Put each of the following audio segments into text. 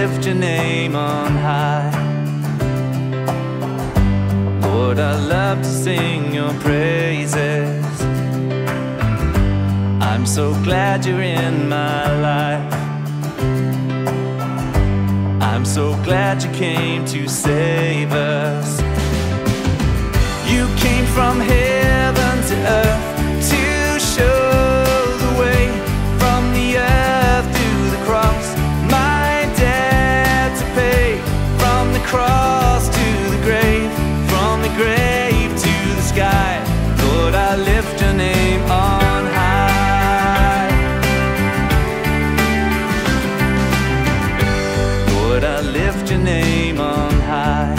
lift your name on high. Lord, I love to sing your praises. I'm so glad you're in my life. I'm so glad you came to save us. You came from heaven. Lift your name on high. Lord, I lift your name on high.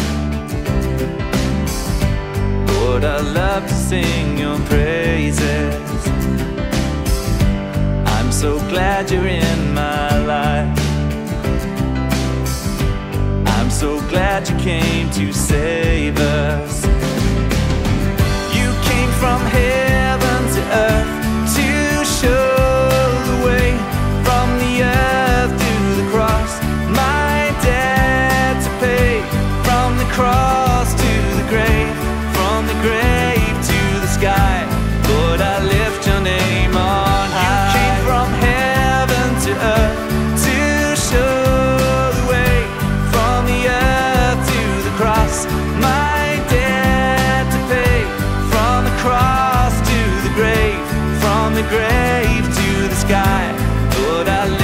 Lord, I love to sing your praises. I'm so glad you're in my life. I'm so glad you came to save us. to the sky, but I.